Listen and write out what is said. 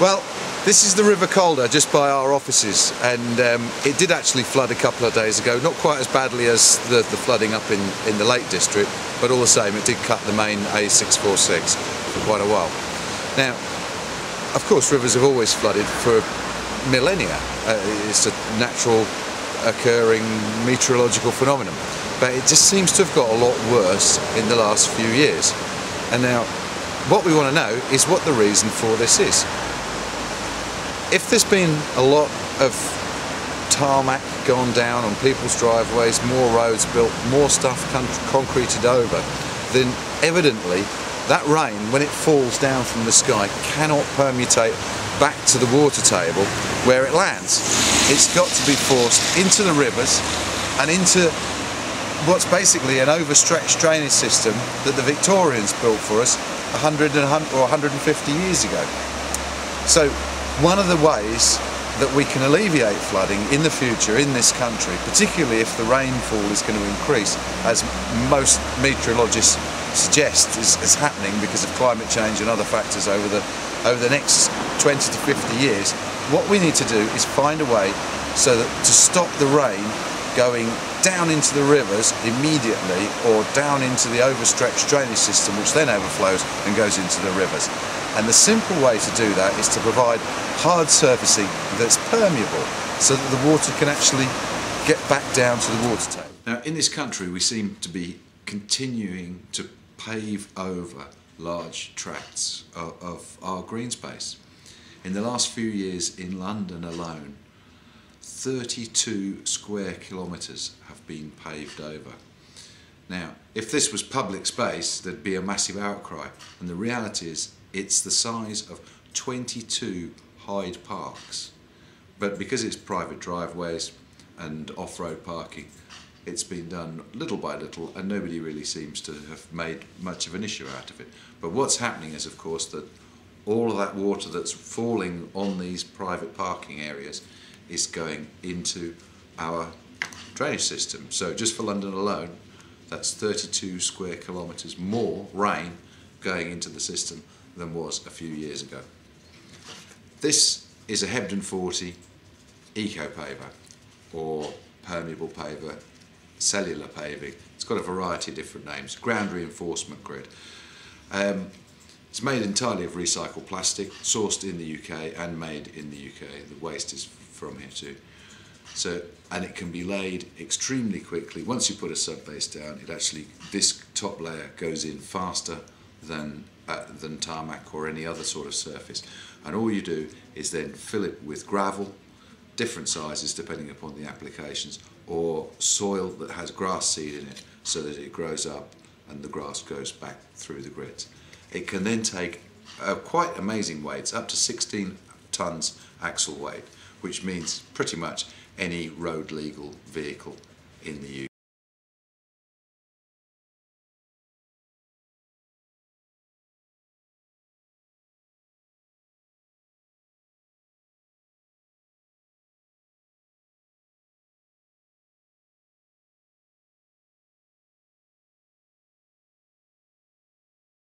Well, this is the River Calder just by our offices and um, it did actually flood a couple of days ago, not quite as badly as the, the flooding up in, in the Lake District, but all the same it did cut the main A646 for quite a while. Now, of course rivers have always flooded for millennia. Uh, it's a natural occurring meteorological phenomenon, but it just seems to have got a lot worse in the last few years. And now, what we want to know is what the reason for this is. If there's been a lot of tarmac gone down on people's driveways, more roads built, more stuff con concreted over, then evidently that rain, when it falls down from the sky, cannot permutate back to the water table where it lands. It's got to be forced into the rivers and into what's basically an overstretched drainage system that the Victorians built for us 100 or 150 years ago. So one of the ways that we can alleviate flooding in the future in this country, particularly if the rainfall is going to increase, as most meteorologists suggest is, is happening because of climate change and other factors over the over the next 20 to 50 years, what we need to do is find a way so that to stop the rain going down into the rivers immediately or down into the overstretched drainage system which then overflows and goes into the rivers. And the simple way to do that is to provide hard surfacing that's permeable so that the water can actually get back down to the water table. Now in this country we seem to be continuing to pave over large tracts of, of our green space. In the last few years in London alone 32 square kilometres have been paved over. Now, if this was public space, there'd be a massive outcry. And the reality is, it's the size of 22 Hyde Parks. But because it's private driveways and off-road parking, it's been done little by little and nobody really seems to have made much of an issue out of it. But what's happening is, of course, that all of that water that's falling on these private parking areas is going into our drainage system. So just for London alone, that's 32 square kilometres more rain going into the system than was a few years ago. This is a Hebden 40 eco paver or permeable paver, cellular paving. It's got a variety of different names. Ground reinforcement grid. Um, it's made entirely of recycled plastic, sourced in the UK and made in the UK. The waste is from here too. So, and it can be laid extremely quickly. Once you put a sub base down, it actually, this top layer goes in faster than, uh, than tarmac or any other sort of surface. And all you do is then fill it with gravel, different sizes depending upon the applications, or soil that has grass seed in it so that it grows up and the grass goes back through the grids. It can then take quite amazing weights, up to 16 tons axle weight which means pretty much any road legal vehicle in the UK.